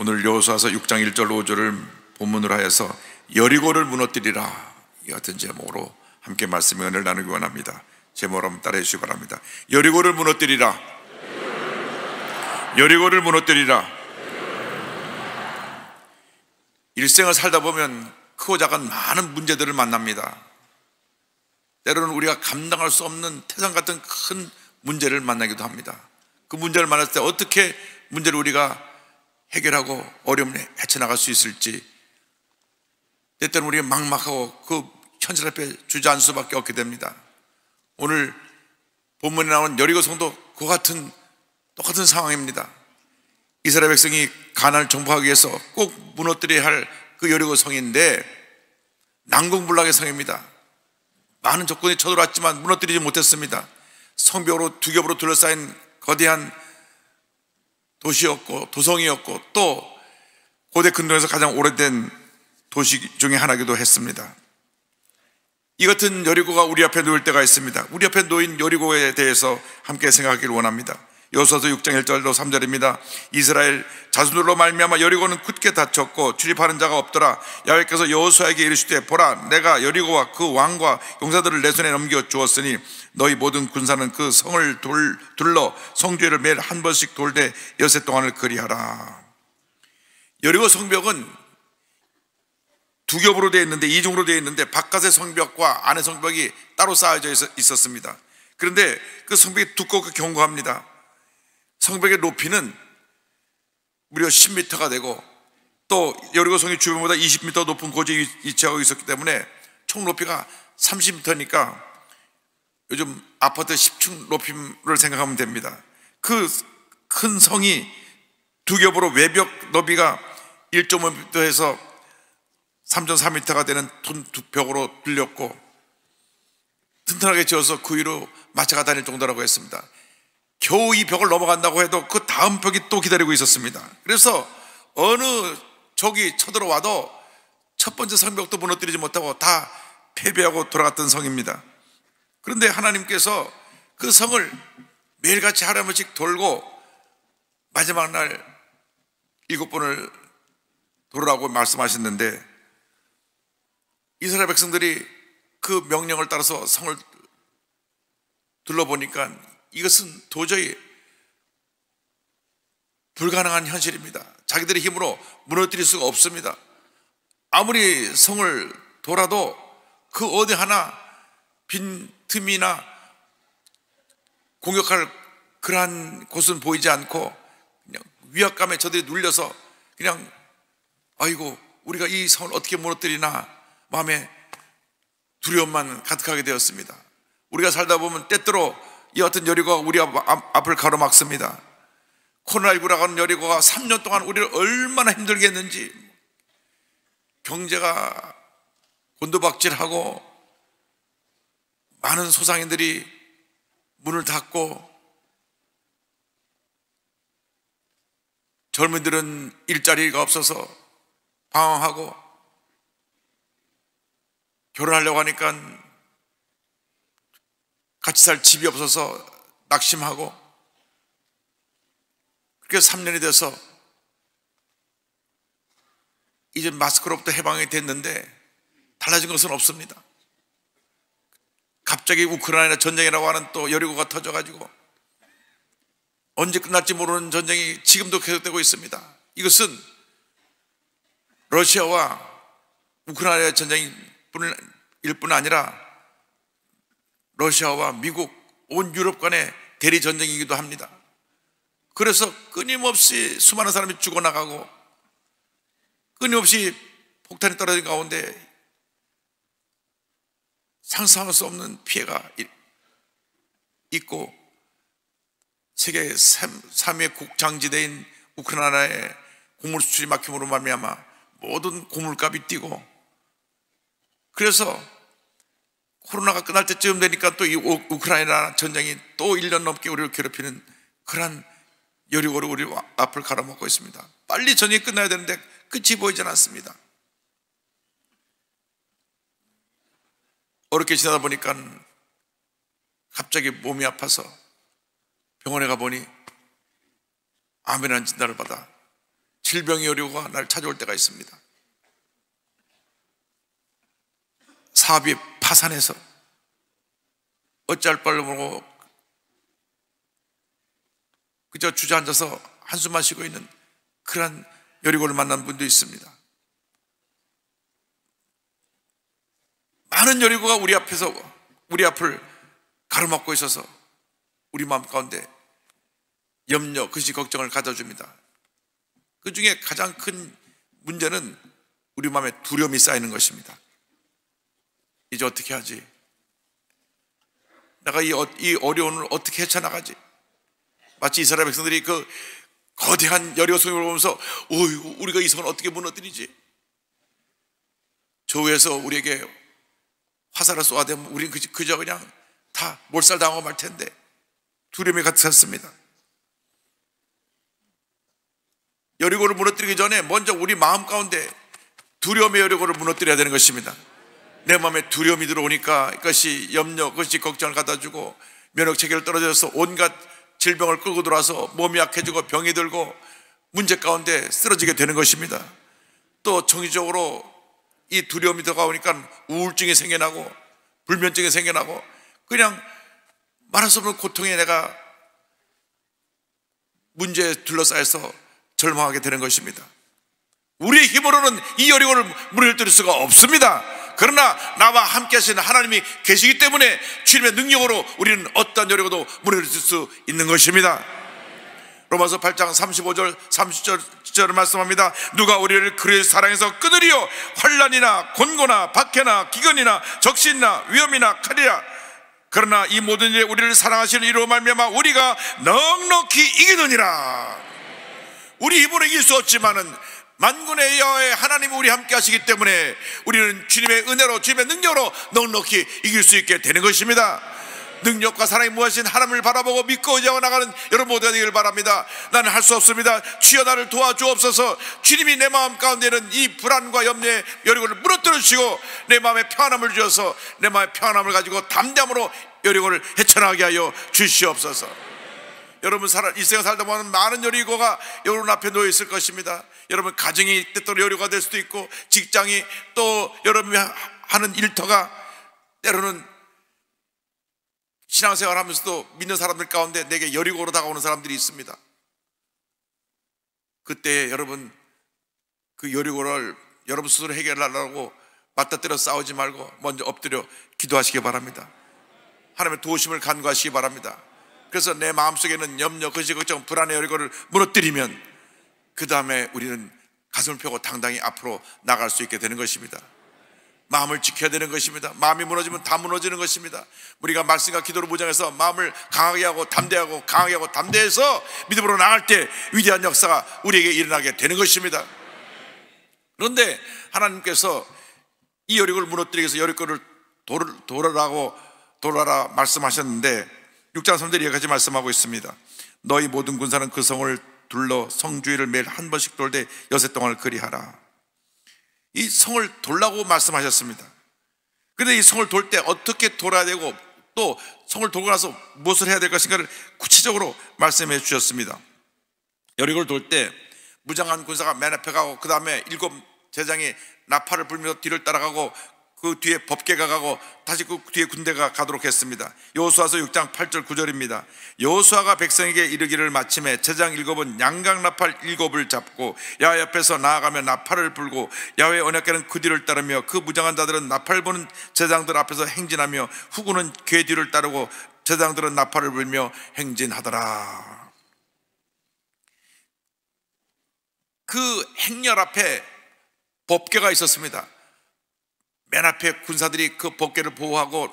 오늘 여호수아서 6장 1절 5절을 본문으로 하여서 여리고를 무너뜨리라 이 같은 제목으로 함께 말씀의 은혜를 나누기 원합니다. 한번 따라해 주시기 바랍니다. 여리고를 무너뜨리라. 여리고를 무너뜨리라. 일생을 살다 보면 크고 작은 많은 문제들을 만납니다. 때로는 우리가 감당할 수 없는 태산 같은 큰 문제를 만나기도 합니다. 그 문제를 만났을 때 어떻게 문제를 우리가 해결하고 어려움을 헤쳐나갈 수 있을지 때때는 우리가 막막하고 그 현실 앞에 주저앉을 수밖에 없게 됩니다. 오늘 본문에 나온 여리고 성도 그 같은 똑같은 상황입니다. 이스라엘 백성이 가나안을 정복하기 위해서 꼭 무너뜨려야 할 그 여리고 성인데 난공불락의 성입니다. 많은 조건이 쳐들어왔지만 무너뜨리지 못했습니다. 성벽으로 두 겹으로 둘러싸인 거대한 도시였고 도성이었고 또 고대 근동에서 가장 오래된 도시 중에 하나기도 했습니다. 이 같은 여리고가 우리 앞에 놓일 때가 있습니다. 우리 앞에 놓인 여리고에 대해서 함께 생각하기를 원합니다. 여호수아서 6장 1절로 3절입니다. 이스라엘 자손들로 말미암아 여리고는 굳게 닫혔고 출입하는 자가 없더라. 야훼께서 여호수아에게 이르시되 보라 내가 여리고와 그 왕과 용사들을 내 손에 넘겨 주었으니 너희 모든 군사는 그 성을 돌, 둘러 성죄를 매일 한 번씩 돌되 여세 동안을 그리하라. 여리고 성벽은 두 겹으로 되어 있는데 이중으로 되어 있는데 바깥의 성벽과 안의 성벽이 따로 쌓여져 있었습니다. 그런데 그 성벽이 두껍고 견고합니다. 성벽의 높이는 무려 10m가 되고 또 여리고성이 주변보다 20m 높은 고지에 위치하고 있었기 때문에 총 높이가 30m니까 요즘 아파트 10층 높이를 생각하면 됩니다. 그 큰 성이 두 겹으로 외벽 너비가 1.5m에서 3.4m가 되는 두 벽으로 들렸고 튼튼하게 지어서 그 위로 마차가 다닐 정도라고 했습니다. 겨우 이 벽을 넘어간다고 해도 그 다음 벽이 또 기다리고 있었습니다. 그래서 어느 적이 쳐들어와도 첫 번째 성벽도 무너뜨리지 못하고 다 패배하고 돌아갔던 성입니다. 그런데 하나님께서 그 성을 매일같이 하루 한 번씩 돌고 마지막 날 일곱 번을 돌으라고 말씀하셨는데 이스라엘 백성들이 그 명령을 따라서 성을 둘러보니까 이것은 도저히 불가능한 현실입니다. 자기들의 힘으로 무너뜨릴 수가 없습니다. 아무리 성을 돌아도 그 어디 하나 빈 틈이나 공격할 그러한 곳은 보이지 않고 그냥 위압감에 저들이 눌려서 그냥 아이고 우리가 이 성을 어떻게 무너뜨리나 마음에 두려움만 가득하게 되었습니다. 우리가 살다 보면 때때로 이 같은 여리고가 우리 앞, 을 가로막습니다. 코로나19라고 하는 여리고가 3년 동안 우리를 얼마나 힘들게 했는지 경제가 곤두박질하고 많은 소상인들이 문을 닫고 젊은들은 일자리가 없어서 방황하고 결혼하려고 하니까 같이 살 집이 없어서 낙심하고 그렇게 3년이 돼서 이제 마스크로부터 해방이 됐는데 달라진 것은 없습니다. 갑자기 우크라이나 전쟁이라고 하는 또 여리고가 터져가지고 언제 끝날지 모르는 전쟁이 지금도 계속되고 있습니다. 이것은 러시아와 우크라이나 전쟁일 뿐 아니라 러시아와 미국, 온 유럽 간의 대리 전쟁이기도 합니다. 그래서 끊임없이 수많은 사람이 죽어나가고 끊임없이 폭탄이 떨어진 가운데 상상할 수 없는 피해가 있고 세계 3위 국장지대인 우크라이나의 곡물 수출이 막힘으로 말미암아 모든 고물값이 뛰고 그래서 코로나가 끝날 때쯤 되니까 또 이 우크라이나 전쟁이 또 1년 넘게 우리를 괴롭히는 그러한 여리고를 우리 앞을 가로막고 있습니다. 빨리 전쟁이 끝나야 되는데 끝이 보이지 않습니다. 어렵게 지나다 보니까 갑자기 몸이 아파서 병원에 가보니 암이라는 진단을 받아 질병의 여리고가 날 찾아올 때가 있습니다. 사업이 파산해서 어찌할 바를 모르고 그저 주저앉아서 한숨만 쉬고 있는 그러한 여리고를 만난 분도 있습니다. 많은 여리고가 우리 앞에서 우리 앞을 가로막고 있어서 우리 마음 가운데 염려, 그시 걱정을 가져줍니다. 그 중에 가장 큰 문제는 우리 마음에 두려움이 쌓이는 것입니다. 이제 어떻게 하지? 내가 이, 어, 이 어려움을 어떻게 헤쳐나가지? 마치 이스라엘 백성들이 그 거대한 여리고성을 보면서 어이구 우리가 이 성을 어떻게 무너뜨리지? 저 위에서 우리에게 화살을 쏘아대면 우리는 그저 그냥 다 몰살당하고 말 텐데 두려움이 같았습니다. 여리고를 무너뜨리기 전에 먼저 우리 마음 가운데 두려움의 여리고를 무너뜨려야 되는 것입니다. 내 마음에 두려움이 들어오니까 그것이 염려, 그것이 걱정을 갖다 주고 면역 체계를 떨어져서 온갖 질병을 끌고 들어와서 몸이 약해지고 병이 들고 문제 가운데 쓰러지게 되는 것입니다. 또 정의적으로 이 두려움이 들어가오니까 우울증이 생겨나고 불면증이 생겨나고 그냥 말할 수 없는 고통에 내가 문제에 둘러싸여서 절망하게 되는 것입니다. 우리의 힘으로는 이 어려움을 무너뜨릴 수가 없습니다. 그러나 나와 함께 하시는 하나님이 계시기 때문에 주님의 능력으로 우리는 어떤 여려고도 무너뜨릴 수 있는 것입니다. 로마서 8장 35절 30절을 말씀합니다. 누가 우리를 그리스도의 사랑해서 끊으리요 환란이나 곤고나 박해나 기근이나 적신이나 위험이나 칼이라 그러나 이 모든 일에 우리를 사랑하시는 이로 말미암아 우리가 넉넉히 이기느니라. 우리 입으로 이길 수 없지만은 만군의 여호와의 하나님 우리 함께 하시기 때문에 우리는 주님의 은혜로 주님의 능력으로 넉넉히 이길 수 있게 되는 것입니다. 능력과 사랑이 무엇인 하나님을 바라보고 믿고 의지하고 나가는 여러분 모두가 되기를 바랍니다. 나는 할 수 없습니다. 주여 나를 도와주옵소서. 주님이 내 마음 가운데는 이 불안과 염려의 여리고를 무너뜨려 주시고 내 마음에 평안함을 주셔서 내 마음에 평안함을 가지고 담담으로 여리고를 헤쳐나가게 하여 주시옵소서. 여러분 살아 일생 살다 보면 많은 여리고가 여러분 앞에 놓여 있을 것입니다. 여러분 가정이 때때로 여리고가 될 수도 있고 직장이 또 여러분이 하는 일터가 때로는 신앙생활 하면서도 믿는 사람들 가운데 내게 여리고로 다가오는 사람들이 있습니다. 그때 여러분 그 여리고를 여러분 스스로 해결하려고 맞닥뜨려 싸우지 말고 먼저 엎드려 기도하시기 바랍니다. 하나님의 도우심을 간구하시기 바랍니다. 그래서 내 마음속에는 염려, 거시, 걱정, 불안의 여리고를 무너뜨리면 그 다음에 우리는 가슴을 펴고 당당히 앞으로 나갈 수 있게 되는 것입니다. 마음을 지켜야 되는 것입니다. 마음이 무너지면 다 무너지는 것입니다. 우리가 말씀과 기도로 무장해서 마음을 강하게 하고 담대하고 강하게 하고 담대해서 믿음으로 나갈 때 위대한 역사가 우리에게 일어나게 되는 것입니다. 그런데 하나님께서 이 여리고를 무너뜨리기 위해서 여리고를 돌아라고 돌아라 말씀하셨는데 6장 3절 이렇게 말씀하고 있습니다. 너희 모든 군사는 그 성을 둘러 성주의를 매일 한 번씩 돌되 여세 동안을 그리하라. 이 성을 돌라고 말씀하셨습니다. 그런데 이 성을 돌 때 어떻게 돌아야 되고 또 성을 돌고 나서 무엇을 해야 될 것인가를 구체적으로 말씀해 주셨습니다. 여리고를 돌 때 무장한 군사가 맨 앞에 가고 그 다음에 일곱 제장이 나팔을 불면서 뒤를 따라가고 그 뒤에 법계가 가고 다시 그 뒤에 군대가 가도록 했습니다. 여호수아서 6장 8절 9절입니다. 여호수아가 백성에게 이르기를 마침에 제장 일곱은 양각 나팔 일곱을 잡고 야외 옆에서 나아가며 나팔을 불고 야외 언약계는 그 뒤를 따르며 그 무장한 자들은 나팔 부는 제장들 앞에서 행진하며 후구는 괴 뒤를 따르고 제장들은 나팔을 불며 행진하더라. 그 행렬 앞에 법계가 있었습니다. 맨 앞에 군사들이 그 법계를 보호하고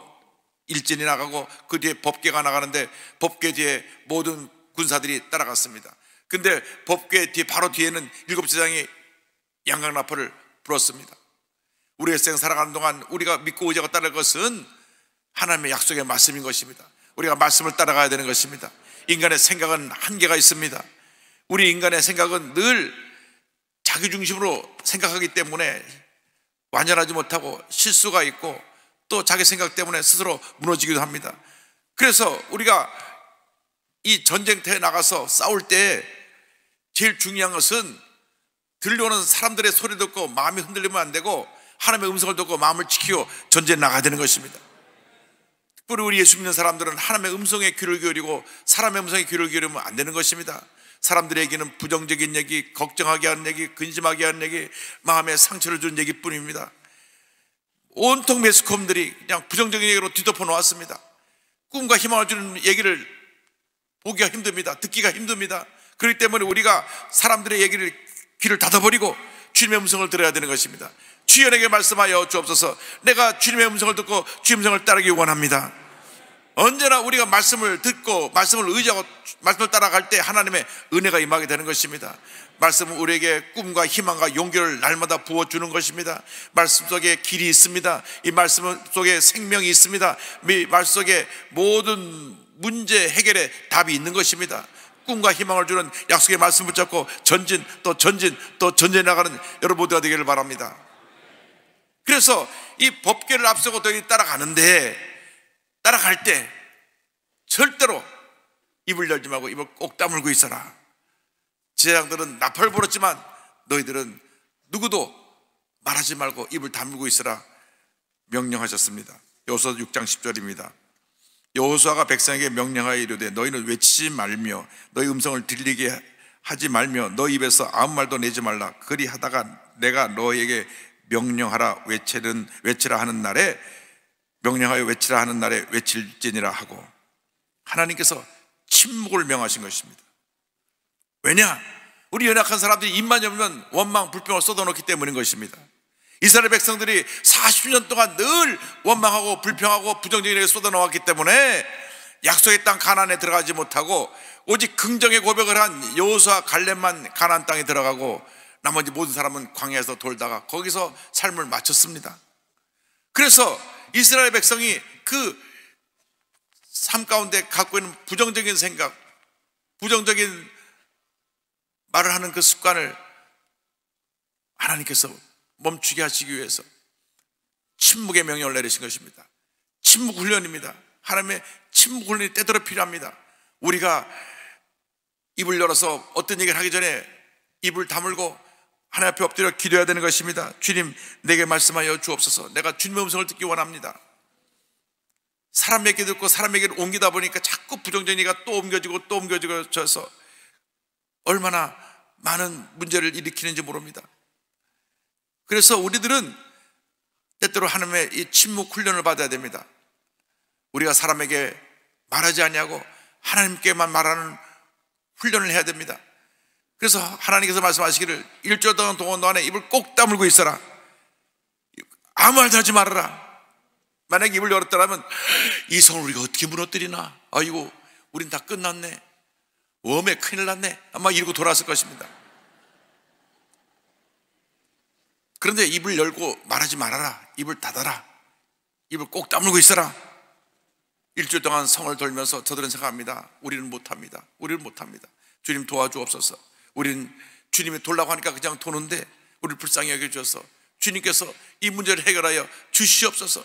일진이 나가고 그 뒤에 법계가 나가는데 법계 뒤에 모든 군사들이 따라갔습니다. 근데 법계 뒤 바로 뒤에는 일곱 제장이 양강나팔을 불었습니다. 우리의 생 살아가는 동안 우리가 믿고 의지하고 따를 것은 하나님의 약속의 말씀인 것입니다. 우리가 말씀을 따라가야 되는 것입니다. 인간의 생각은 한계가 있습니다. 우리 인간의 생각은 늘 자기 중심으로 생각하기 때문에 완전하지 못하고 실수가 있고 또 자기 생각 때문에 스스로 무너지기도 합니다. 그래서 우리가 이 전쟁터에 나가서 싸울 때 제일 중요한 것은 들려오는 사람들의 소리 듣고 마음이 흔들리면 안 되고 하나님의 음성을 듣고 마음을 지키고 전쟁에 나가야 되는 것입니다. 특별히 우리 예수 믿는 사람들은 하나님의 음성에 귀를 기울이고 사람의 음성에 귀를 기울이면 안 되는 것입니다. 사람들에게는 부정적인 얘기, 걱정하게 하는 얘기, 근심하게 하는 얘기, 마음에 상처를 주는 얘기뿐입니다. 온통 매스컴들이 그냥 부정적인 얘기로 뒤덮어 놓았습니다. 꿈과 희망을 주는 얘기를 보기가 힘듭니다. 듣기가 힘듭니다. 그렇기 때문에 우리가 사람들의 얘기를 귀를 닫아버리고 주님의 음성을 들어야 되는 것입니다. 주연에게 말씀하여 주옵소서 내가 주님의 음성을 듣고 주님의 음성을 따르기 원합니다. 언제나 우리가 말씀을 듣고 말씀을 의지하고 말씀을 따라갈 때 하나님의 은혜가 임하게 되는 것입니다. 말씀은 우리에게 꿈과 희망과 용기를 날마다 부어주는 것입니다. 말씀 속에 길이 있습니다. 이 말씀 속에 생명이 있습니다. 이 말씀 속에 모든 문제 해결에 답이 있는 것입니다. 꿈과 희망을 주는 약속의 말씀 붙잡고 전진 또 전진 또 전진해 나가는 여러분 모두가 되기를 바랍니다. 그래서 이 법계를 앞서고 너희 따라가는데 따라갈 때 절대로 입을 열지 말고 입을 꼭 다물고 있어라. 제장들은 나팔 불었지만 너희들은 누구도 말하지 말고 입을 다물고 있어라 명령하셨습니다. 여호수아 6장 10절입니다. 여호수아가 백성에게 명령하여 이르되 너희는 외치지 말며 너희 음성을 들리게 하지 말며 너 입에서 아무 말도 내지 말라. 그리 하다가 내가 너에게 명령하라 외치는 외치라 하는 날에 명령하여 외치라 하는 날에 외칠지니라 하고 하나님께서 침묵을 명하신 것입니다. 왜냐? 우리 연약한 사람들이 입만 열면 원망, 불평을 쏟아놓기 때문인 것입니다. 이스라엘 백성들이 40년 동안 늘 원망하고 불평하고 부정적인 쏟아놓았기 때문에 약속의 땅 가난에 들어가지 못하고 오직 긍정의 고백을 한 여호수아 갈렙만 가난 땅에 들어가고 나머지 모든 사람은 광야에서 돌다가 거기서 삶을 마쳤습니다. 그래서 이스라엘 백성이 그 삶 가운데 갖고 있는 부정적인 생각, 부정적인 말을 하는 그 습관을 하나님께서 멈추게 하시기 위해서 침묵의 명령을 내리신 것입니다. 침묵 훈련입니다. 하나님의 침묵 훈련이 때때로 필요합니다. 우리가 입을 열어서 어떤 얘기를 하기 전에 입을 다물고 하나님 앞에 엎드려 기도해야 되는 것입니다. 주님, 내게 말씀하여 주옵소서. 내가 주님의 음성을 듣기 원합니다. 사람에게 듣고 사람에게 옮기다 보니까 자꾸 부정적인 얘기가 또 옮겨지고 또 옮겨지고 져서 얼마나 많은 문제를 일으키는지 모릅니다. 그래서 우리들은 때때로 하나님의 이 침묵 훈련을 받아야 됩니다. 우리가 사람에게 말하지 않냐고 하나님께만 말하는 훈련을 해야 됩니다. 그래서 하나님께서 말씀하시기를 일조 동안 동안 동안에 입을 꼭 다물고 있어라. 아무 말도 하지 말아라. 만약 입을 열었더라면 이 성을 우리가 어떻게 무너뜨리나? 아이고, 우린 다 끝났네. 웜에 큰일 났네. 아마 이러고 돌아왔을 것입니다. 그런데 입을 열고 말하지 말아라. 입을 닫아라. 입을 꼭 다물고 있어라. 일주일 동안 성을 돌면서 저들은 생각합니다. 우리는 못합니다. 우리는 못합니다. 주님 도와주옵소서. 우리는 주님이 돌라고 하니까 그냥 도는데 우리를 불쌍히 여겨주셔서 주님께서 이 문제를 해결하여 주시옵소서.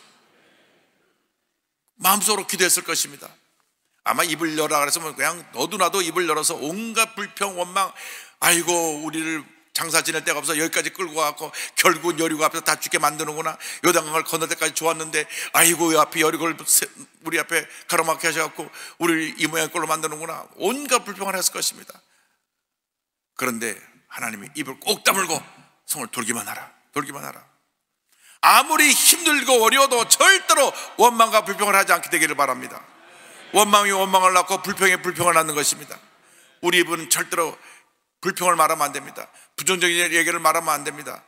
마음속으로 기도했을 것입니다. 아마 입을 열라 그랬으면 그냥 너도 나도 입을 열어서 온갖 불평, 원망, 아이고, 우리를 장사 지낼 데가 없어 여기까지 끌고 와갖고 결국 여리고 앞에서 다 죽게 만드는구나. 요단강을 건널 때까지 좋았는데, 아이고, 이 앞에 여리고를 우리 앞에 가로막게 하셔갖고 우리를 이 모양 꼴로 만드는구나. 온갖 불평을 했을 것입니다. 그런데 하나님이 입을 꼭 다물고 성을 돌기만 하라. 돌기만 하라. 아무리 힘들고 어려워도 절대로 원망과 불평을 하지 않게 되기를 바랍니다. 원망이 원망을 낳고 불평이 불평을 낳는 것입니다. 우리 입은 절대로 불평을 말하면 안 됩니다. 부정적인 얘기를 말하면 안 됩니다.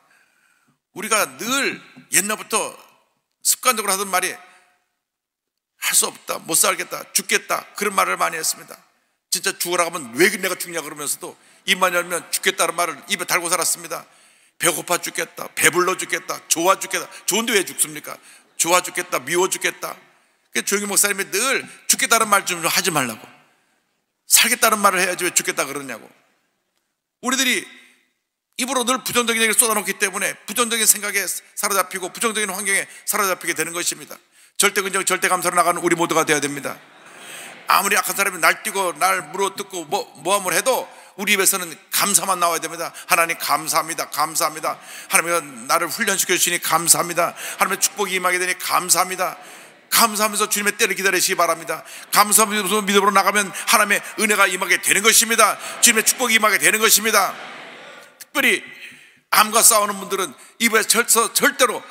우리가 늘 옛날부터 습관적으로 하던 말이 할 수 없다, 못 살겠다, 죽겠다 그런 말을 많이 했습니다. 진짜 죽으라고 하면 왜 내가 죽냐 그러면서도 입만 열면 죽겠다는 말을 입에 달고 살았습니다. 배고파 죽겠다, 배불러 죽겠다, 좋아 죽겠다. 좋은데 왜 죽습니까? 좋아 죽겠다, 미워 죽겠다. 조용히 목사님이 늘 죽겠다는 말 좀 하지 말라고. 살겠다는 말을 해야지 왜 죽겠다 그러냐고. 우리들이 입으로 늘 부정적인 얘기를 쏟아놓기 때문에 부정적인 생각에 사로잡히고 부정적인 환경에 사로잡히게 되는 것입니다. 절대 근정, 절대 감사로 나가는 우리 모두가 되어야 됩니다. 아무리 악한 사람이 날 뛰고 날 물어뜯고 뭐, 모함을 해도 우리 입에서는 감사만 나와야 됩니다. 하나님 감사합니다. 감사합니다. 하나님 나를 훈련시켜 주시니 감사합니다. 하나님의 축복이 임하게 되니 감사합니다. 감사하면서 주님의 때를 기다리시기 바랍니다. 감사하면서 믿음으로 나가면 하나님의 은혜가 임하게 되는 것입니다. 주님의 축복이 임하게 되는 것입니다. 특별히 암과 싸우는 분들은 입에 절서 절대로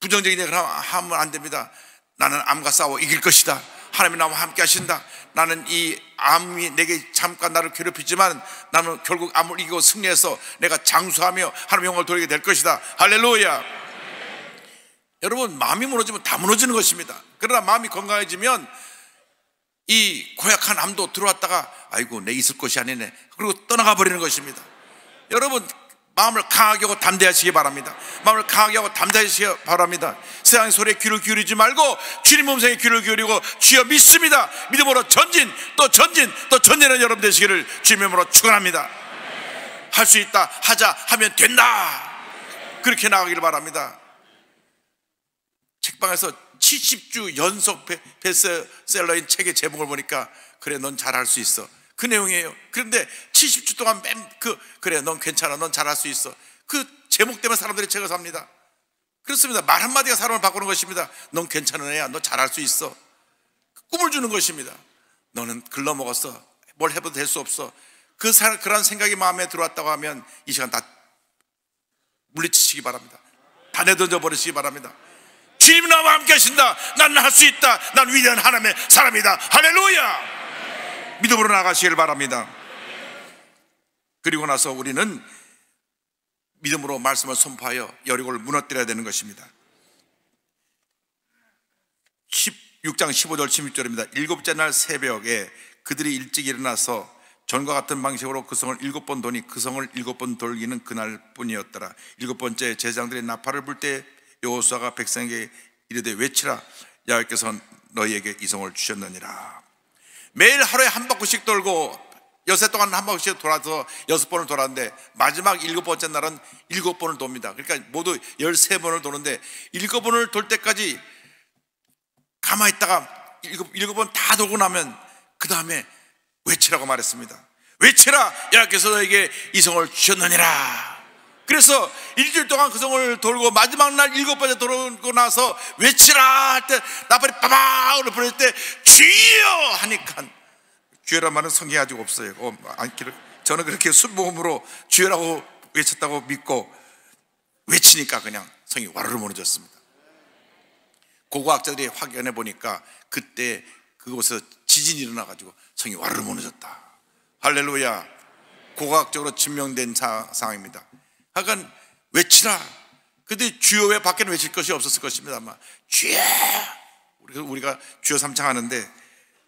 부정적인 얘기를 하면 안 됩니다. 나는 암과 싸워 이길 것이다. 하나님이 나와 함께 하신다. 나는 이 암이 내게 잠깐 나를 괴롭히지만 나는 결국 암을 이기고 승리해서 내가 장수하며 하나님 영광을 돌리게 될 것이다. 할렐루야. 여러분 마음이 무너지면 다 무너지는 것입니다. 그러나 마음이 건강해지면 이 고약한 암도 들어왔다가 아이고 내 있을 것이 아니네. 그리고 떠나가 버리는 것입니다. 여러분 마음을 강하게 하고 담대하시기 바랍니다. 마음을 강하게 하고 담대하시기 바랍니다. 세상의 소리에 귀를 기울이지 말고 주님 음성에 귀를 기울이고 주여 믿습니다. 믿음으로 전진 또 전진 또 전진하는 여러분 되시기를 주님으로 축원합니다. 할 수 있다 하자 하면 된다. 그렇게 나가기를 바랍니다. 책방에서 70주 연속 베스트셀러인 책의 제목을 보니까 그래 넌 잘할 수 있어. 그 내용이에요. 그런데 70주 동안 맨 그 그래 넌 괜찮아 넌 잘할 수 있어. 그 제목 때문에 사람들이 책을 삽니다. 그렇습니다. 말 한마디가 사람을 바꾸는 것입니다. 넌 괜찮은 애야. 너 잘할 수 있어. 꿈을 주는 것입니다. 너는 글러먹었어. 뭘 해도 될 수 없어. 그 사, 그런 생각이 마음에 들어왔다고 하면 이 시간 다 물리치시기 바랍니다. 다 내던져 버리시기 바랍니다. 주님 나와 함께 하신다. 나는 할수 있다. 난 위대한 하나님의 사람이다. 할렐루야! 믿음으로 나가시길 바랍니다. 그리고 나서 우리는 믿음으로 말씀을 선포하여 여리고를 무너뜨려야 되는 것입니다. 16장 15절 16절입니다. 일곱째 날 새벽에 그들이 일찍 일어나서 전과 같은 방식으로 그 성을 일곱 번 도니 그 성을 일곱 번 돌기는 그날 뿐이었더라. 일곱 번째 제장들이 나팔을 불 때 여호수아가 백성에게 이르되 외치라 야훼께서 너희에게 이 성을 주셨느니라. 매일 하루에 한 바퀴씩 돌고 여섯 동안 한 바퀴씩 돌아서 여섯 번을 돌았는데 마지막 일곱 번째 날은 일곱 번을 돕니다. 그러니까 모두 열세 번을 도는데 일곱 번을 돌 때까지 가만히 있다가 일곱, 일곱 번 다 돌고 나면 그 다음에 외치라고 말했습니다. 외치라! 여호께서 너에게 이 성을 주셨느니라. 그래서 일주일 동안 그 성을 돌고 마지막 날 일곱 번째 돌고 나서 외치라 할 때 나팔이 빠바으로 불릴 때 주여 하니까 주여란 말은 성경에 아직 없어요. 어, 저는 그렇게 순모음으로 주여라고 외쳤다고 믿고 외치니까 그냥 성이 와르르 무너졌습니다. 고고학자들이 확인해 보니까 그때 그곳에서 지진이 일어나가지고 성이 와르르 무너졌다. 할렐루야. 고고학적으로 증명된 사, 상황입니다. 하여간 외치라. 근데 주여 외 밖에는 외칠 것이 없었을 것입니다. 아마 주여. 우리가 주여 삼창하는데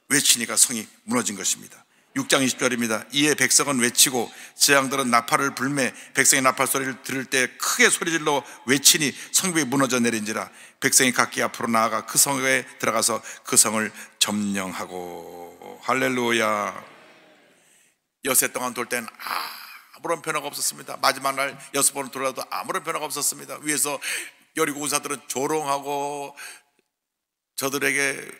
외치니까 성이 무너진 것입니다. 6장 20절입니다. 이에 백성은 외치고 제왕들은 나팔을 불매 백성의 나팔 소리를 들을 때 크게 소리질러 외치니 성벽이 무너져 내린지라 백성이 각기 앞으로 나아가 그 성에 들어가서 그 성을 점령하고 할렐루야 여세 동안 돌 때는 아 무런 변화가 없었습니다. 마지막 날 여섯 번을 돌아도 아무런 변화가 없었습니다. 위에서 여리고 군사들은 조롱하고 저들에게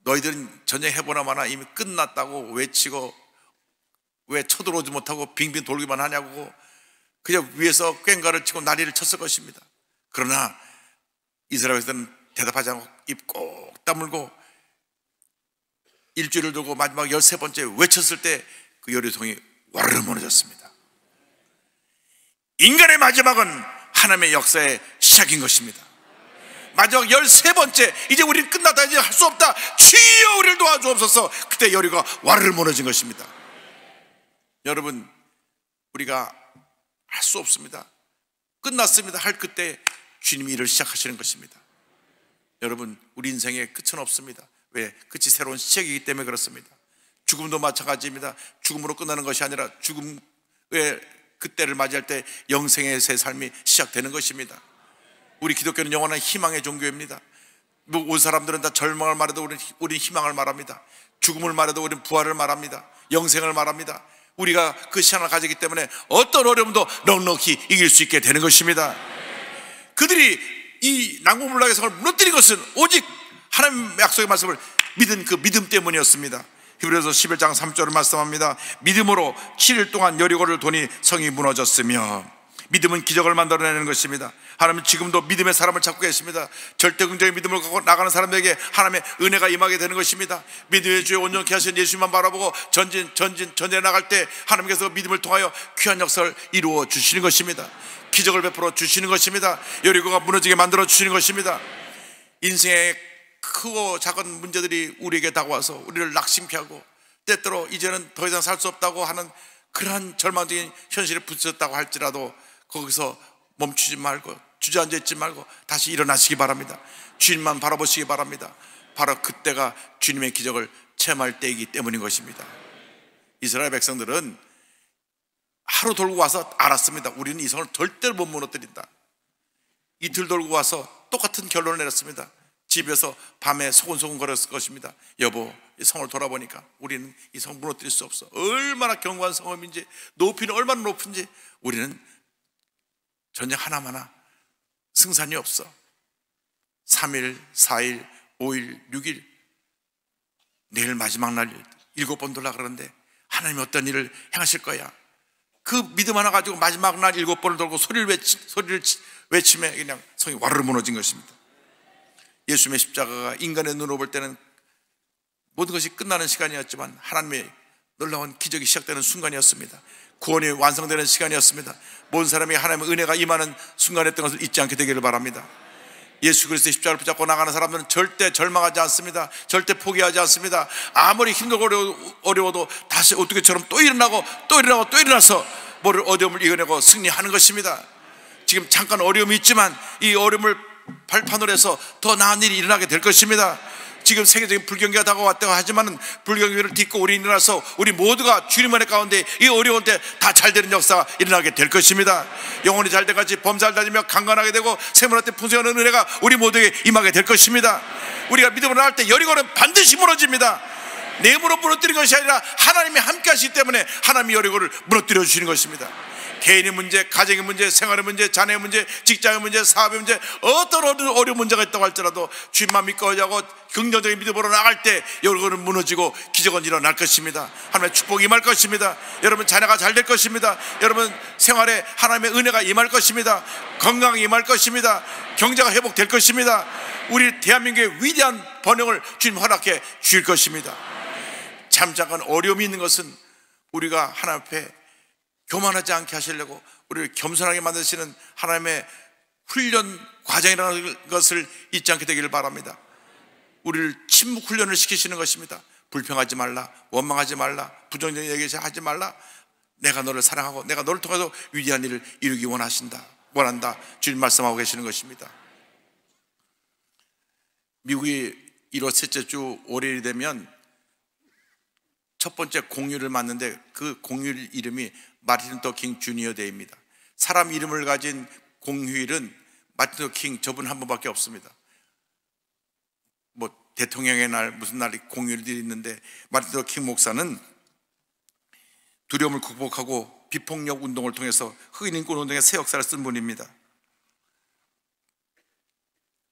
너희들은 전쟁 해보나 마나 이미 끝났다고 외치고 왜 쳐들어오지 못하고 빙빙 돌기만 하냐고 그냥 위에서 꽹가를 치고 난리를 쳤을 것입니다. 그러나 이스라엘에서는 대답하지 않고 입 꼭 다물고 일주일을 두고 마지막 열세 번째 외쳤을 때 그 요리통이 와르르 무너졌습니다. 인간의 마지막은 하나님의 역사의 시작인 것입니다. 마지막 열세 번째 이제 우리는 끝났다 이제 할 수 없다 주여 우리를 도와주옵소서. 그때 여리가 와르르 무너진 것입니다. 여러분 우리가 할 수 없습니다. 끝났습니다. 할 그때 주님이 일을 시작하시는 것입니다. 여러분 우리 인생의 끝은 없습니다. 왜? 끝이 새로운 시작이기 때문에 그렇습니다 죽음도 마찬가지입니다 죽음으로 끝나는 것이 아니라 죽음의 그때를 맞이할 때 영생의 새 삶이 시작되는 것입니다 우리 기독교는 영원한 희망의 종교입니다. 뭐온 사람들은 다 절망을 말해도 우리는, 우리는 희망을 말합니다. 죽음을 말해도 우리는 부활을 말합니다. 영생을 말합니다. 우리가 그 시간을 가지기 때문에 어떤 어려움도 넉넉히 이길 수 있게 되는 것입니다. 그들이 이 난공불락의 성을 무너뜨린 것은 오직 하나님 약속의 말씀을 믿은 그 믿음 때문이었습니다. 히브리서 11장 3절을 말씀합니다. 믿음으로 7일 동안 여리고를 도니 성이 무너졌으며 믿음은 기적을 만들어내는 것입니다. 하나님은 지금도 믿음의 사람을 찾고 계십니다. 절대 긍정의 믿음을 갖고 나가는 사람들에게 하나님의 은혜가 임하게 되는 것입니다. 믿음의 주에 온전케 하신 예수만 바라보고 전진, 전진, 전진해 나갈 때 하나님께서 믿음을 통하여 귀한 역사를 이루어 주시는 것입니다. 기적을 베풀어 주시는 것입니다. 여리고가 무너지게 만들어 주시는 것입니다. 인생의 크고 작은 문제들이 우리에게 다가와서 우리를 낙심케 하고 때때로 이제는 더 이상 살 수 없다고 하는 그러한 절망적인 현실에 부딪혔다고 할지라도 거기서 멈추지 말고 주저앉아 있지 말고 다시 일어나시기 바랍니다. 주님만 바라보시기 바랍니다. 바로 그때가 주님의 기적을 체험할 때이기 때문인 것입니다. 이스라엘 백성들은 하루 돌고 와서 알았습니다. 우리는 이 성을 절대로 못 무너뜨린다. 이틀 돌고 와서 똑같은 결론을 내렸습니다. 집에서 밤에 소곤소곤 거렸을 것입니다. 여보, 이 성을 돌아보니까 우리는 이 성 무너뜨릴 수 없어. 얼마나 견고한 성읍인지, 높이는 얼마나 높은지 우리는 전쟁 하나마나 승산이 없어. 3일, 4일, 5일, 6일, 내일 마지막 날 일곱 번 돌라 그러는데 하나님이 어떤 일을 행하실 거야. 그 믿음 하나 가지고 마지막 날 일곱 번을 돌고 소리를 외치, 소리를 외치며 그냥 성이 와르르 무너진 것입니다. 예수님의 십자가가 인간의 눈으로 볼 때는 모든 것이 끝나는 시간이었지만 하나님의 놀라운 기적이 시작되는 순간이었습니다. 구원이 완성되는 시간이었습니다. 모든 사람이 하나님의 은혜가 임하는 순간이었던 것을 잊지 않게 되기를 바랍니다. 예수 그리스도의 십자가를 붙잡고 나가는 사람들은 절대 절망하지 않습니다. 절대 포기하지 않습니다. 아무리 힘들고 어려워도 다시 어떻게처럼 또 일어나고 또 일어나고 또 일어나서 뭐를 어려움을 이겨내고 승리하는 것입니다. 지금 잠깐 어려움이 있지만 이 어려움을 발판으로 해서 더 나은 일이 일어나게 될 것입니다. 지금 세계적인 불경기가 다가왔다고 하지만은 불경기를 딛고 우리 일어나서 우리 모두가 주님 안의 가운데 이 어려운 때 다 잘 되는 역사가 일어나게 될 것입니다. 영혼이 잘 돼같이 범사를 다니며 강건하게 되고 세문한테 풍성하는 은혜가 우리 모두에게 임하게 될 것입니다. 우리가 믿음으로 나갈 때 여리고는 반드시 무너집니다. 내물로 무너뜨린 것이 아니라 하나님이 함께 하시기 때문에 하나님이 여리고를 무너뜨려 주시는 것입니다. 개인의 문제, 가정의 문제, 생활의 문제, 자녀의 문제, 직장의 문제, 사업의 문제, 어떤 어려운 문제가 있다고 할지라도 주님만 믿고 하자고 긍정적인 믿음으로 나갈 때 여러분은 무너지고 기적은 일어날 것입니다. 하나님의 축복이 임할 것입니다. 여러분 자녀가 잘 될 것입니다. 여러분 생활에 하나님의 은혜가 임할 것입니다. 건강이 임할 것입니다. 경제가 회복될 것입니다. 우리 대한민국의 위대한 번영을 주님 허락해 주실 것입니다. 참 잠깐 어려움이 있는 것은 우리가 하나님 앞에 교만하지 않게 하시려고 우리를 겸손하게 만드시는 하나님의 훈련 과정이라는 것을 잊지 않게 되기를 바랍니다. 우리를 침묵 훈련을 시키시는 것입니다. 불평하지 말라, 원망하지 말라, 부정적인 얘기 하지 말라. 내가 너를 사랑하고 내가 너를 통해서 위대한 일을 이루기 원하신다. 원한다. 주님 말씀하고 계시는 것입니다. 미국이 1월 셋째 주 월요일이 되면 첫 번째 공휴일을 맞는데 그 공휴일 이름이 마틴 루터 킹 주니어 Day입니다. 사람 이름을 가진 공휴일은 마틴 루터 킹 저분 한 분밖에 없습니다. 뭐 대통령의 날 무슨 날이 공휴일들이 있는데 마틴 루터 킹 목사는 두려움을 극복하고 비폭력 운동을 통해서 흑인 인권 운동의 새 역사를 쓴 분입니다.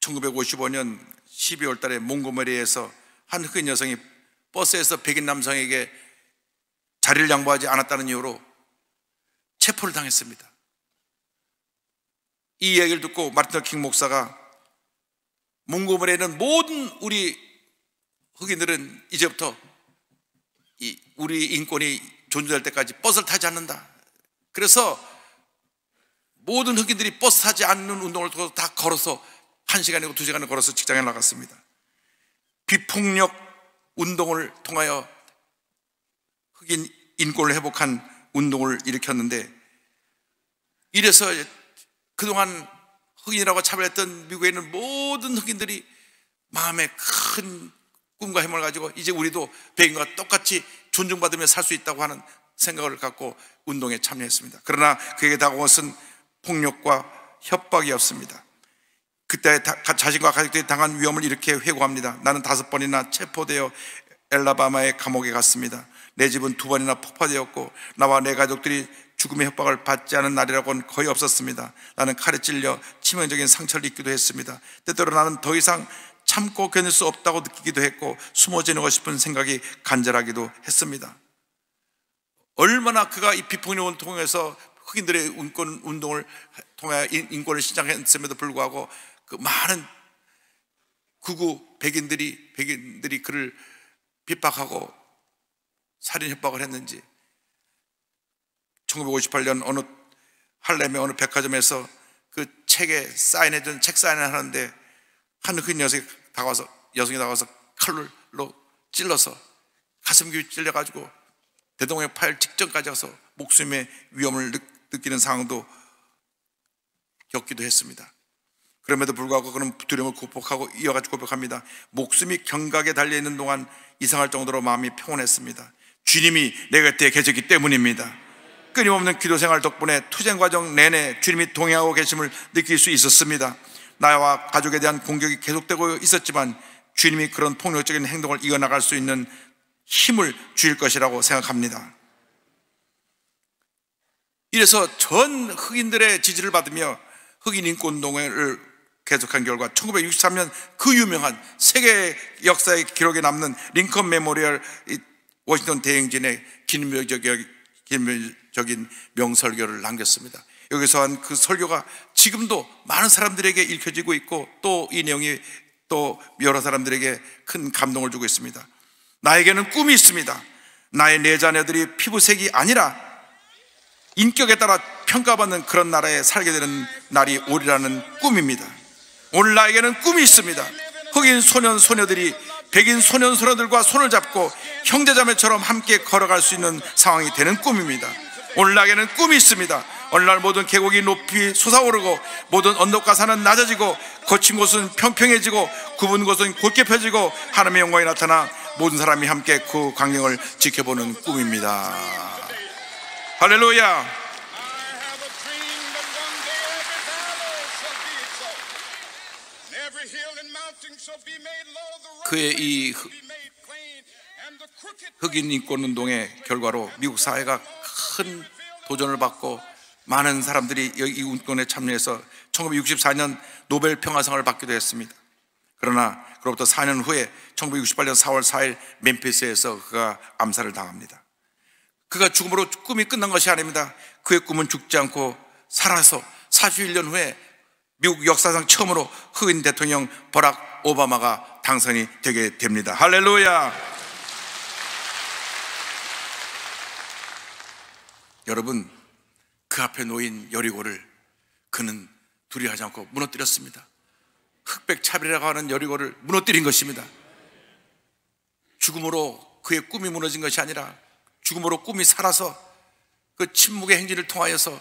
1955년 12월 달에 몽고메리에서 한 흑인 여성이 버스에서 백인 남성에게 자리를 양보하지 않았다는 이유로 체포를 당했습니다. 이 이야기를 듣고 마틴 킹 목사가 몽고메리에는 모든 우리 흑인들은 이제부터 우리 인권이 존재할 때까지 버스를 타지 않는다. 그래서 모든 흑인들이 버스 타지 않는 운동을 통해서 다 걸어서 한 시간이고 두 시간을 걸어서 직장에 나갔습니다. 비폭력 운동을 통하여 흑인 인권을 회복한 운동을 일으켰는데 이래서 그동안 흑인이라고 차별했던 미국에 있는 모든 흑인들이 마음에 큰 꿈과 힘을 가지고 이제 우리도 백인과 똑같이 존중받으며 살 수 있다고 하는 생각을 갖고 운동에 참여했습니다. 그러나 그에게 다가온 것은 폭력과 협박이었습니다. 그때 자신과 가족들이 당한 위험을 이렇게 회고합니다. 나는 다섯 번이나 체포되어 엘라바마의 감옥에 갔습니다. 내 집은 두 번이나 폭파되었고 나와 내 가족들이 죽음의 협박을 받지 않은 날이라고는 거의 없었습니다. 나는 칼에 찔려 치명적인 상처를 입기도 했습니다. 때때로 나는 더 이상 참고 견딜 수 없다고 느끼기도 했고 숨어 지내고 싶은 생각이 간절하기도 했습니다. 얼마나 그가 이 비폭력을 통해서 흑인들의 인권 운동을 통해 인권을 시작했음에도 불구하고 그 많은 극우 백인들이 백인들이 그를 핍박하고 살인 협박을 했는지 1958년 어느 할렘의 어느 백화점에서 그 책에 사인해준 책 사인을 하는데 한 흑인 여성이 다가와서 여성이 다가와서 칼로 찔러서 가슴 귀 찔려가지고 대동에 파일 직전까지 가서 목숨의 위험을 느끼는 상황도 겪기도 했습니다. 그럼에도 불구하고 그는 두려움을 극복하고 이어가지고 고백합니다. 목숨이 경각에 달려있는 동안 이상할 정도로 마음이 평온했습니다. 주님이 내 곁에 계셨기 때문입니다. 끊임없는 기도 생활 덕분에 투쟁 과정 내내 주님이 동행하고 계심을 느낄 수 있었습니다. 나와 가족에 대한 공격이 계속되고 있었지만 주님이 그런 폭력적인 행동을 이어나갈 수 있는 힘을 주실 것이라고 생각합니다. 이래서 전 흑인들의 지지를 받으며 흑인 인권 운동을 계속한 결과 1963년 그 유명한 세계 역사의 기록에 남는 링컨 Memorial 워싱턴 대행진의 기념적인 명설교를 남겼습니다. 여기서 한 그 설교가 지금도 많은 사람들에게 읽혀지고 있고 또 이 내용이 또 여러 사람들에게 큰 감동을 주고 있습니다. 나에게는 꿈이 있습니다. 나의 내 자녀들이 피부색이 아니라 인격에 따라 평가받는 그런 나라에 살게 되는 날이 오리라는 꿈입니다. 오늘 나에게는 꿈이 있습니다. 흑인 소년 소녀들이 백인 소년 소녀들과 손을 잡고 형제자매처럼 함께 걸어갈 수 있는 상황이 되는 꿈입니다. 오늘 나에게는 꿈이 있습니다. 오늘날 모든 계곡이 높이 솟아오르고 모든 언덕과 산은 낮아지고 거친 곳은 평평해지고 굽은 곳은 곧게 펴지고 하나님의 영광이 나타나 모든 사람이 함께 그 광경을 지켜보는 꿈입니다. 할렐루야. 그의 이 흑인 인권 운동의 결과로 미국 사회가 큰 도전을 받고 많은 사람들이 이 운동에 참여해서 1964년 노벨 평화상을 받기도 했습니다. 그러나 그로부터 4년 후에 1968년 4월 4일 멤피스에서 그가 암살을 당합니다. 그가 죽음으로 꿈이 끝난 것이 아닙니다. 그의 꿈은 죽지 않고 살아서 41년 후에 미국 역사상 처음으로 흑인 대통령 버락 오바마가 당선이 되게 됩니다. 할렐루야! 여러분, 그 앞에 놓인 여리고를 그는 두려워하지 않고 무너뜨렸습니다. 흑백 차별이라고 하는 여리고를 무너뜨린 것입니다. 죽음으로 그의 꿈이 무너진 것이 아니라 죽음으로 꿈이 살아서 그 침묵의 행진을 통하여서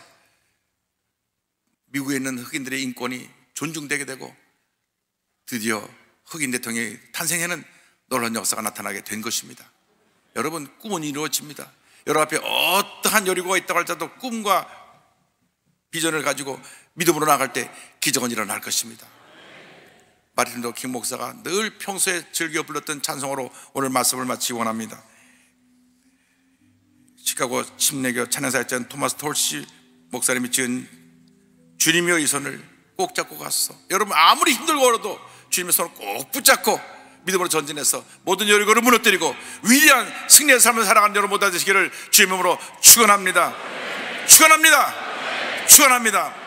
미국에 있는 흑인들의 인권이 존중되게 되고 드디어 흑인 대통령이 탄생에는 놀라운 역사가 나타나게 된 것입니다. 여러분 꿈은 이루어집니다. 여러분 앞에 어떠한 여리고가 있다고 할지라도 꿈과 비전을 가지고 믿음으로 나갈 때 기적은 일어날 것입니다. 마틴 루킹 목사가 늘 평소에 즐겨 불렀던 찬송으로 오늘 말씀을 마치기 원합니다. 시카고 침례교 찬양사였던 토마스 톨시 목사님이 지은 주님의 이 손을 꼭 잡고 갔어. 여러분 아무리 힘들고 어려도 주님의 손을 꼭 붙잡고 믿음으로 전진해서 모든 여리고를 무너뜨리고 위대한 승리의 삶을 살아가는 여러분 모두 되시기를 주님으로 축원합니다. 축원합니다. 축원합니다.